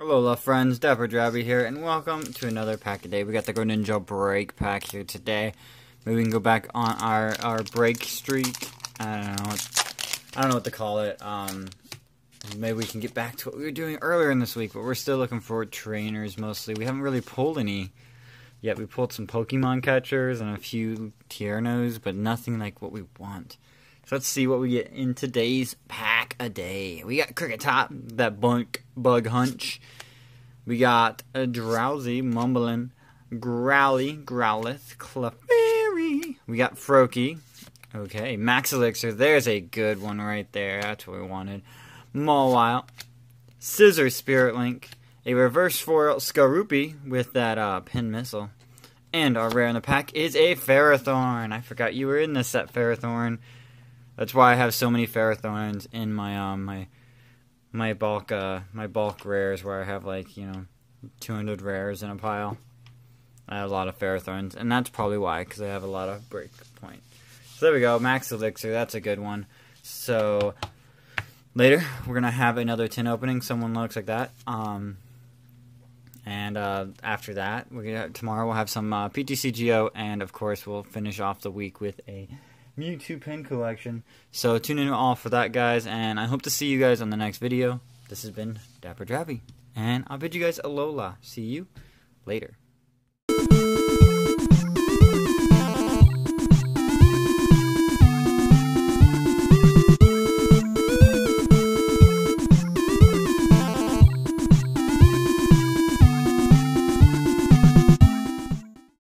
Alola friends, Dapper Draby here, and welcome to another pack a day. We got the Greninja break pack here today. Maybe we can go back on our, our break streak. I don't know. I don't know what to call it. Um, maybe we can get back to what we were doing earlier in this week, but we're still looking for trainers mostly. We haven't really pulled any yet. We pulled some Pokemon catchers and a few Tiernos, but nothing like what we want. So let's see what we get in today's pack a day. We got Kricketot, that bunk bug hunch. We got a Drowzee, mumbling, growly, Growlithe, clefairy. We got Froakie. Okay, Max Elixir. There's a good one right there. That's what we wanted. Mawile. Scizor Spirit Link. A reverse foil Skorupi with that uh, pin missile. And our rare in the pack is a Ferrothorn. I forgot you were in this set Ferrothorn. That's why I have so many Ferrothorns in my um my my bulk uh my bulk rares where I have like you know 200 rares in a pile. I have a lot of Ferrothorns, and that's probably why because I have a lot of break point. So there we go, Max Elixir. That's a good one. So later we're gonna have another tin opening. Someone looks like that. Um. And uh, after that, we're gonna tomorrow we'll have some uh, PTCGO, and of course we'll finish off the week with a Mewtwo pin collection. So tune in all for that, guys, and I hope to see you guys on the next video. This has been Dapper Draby, and I'll bid you guys alola. See you later.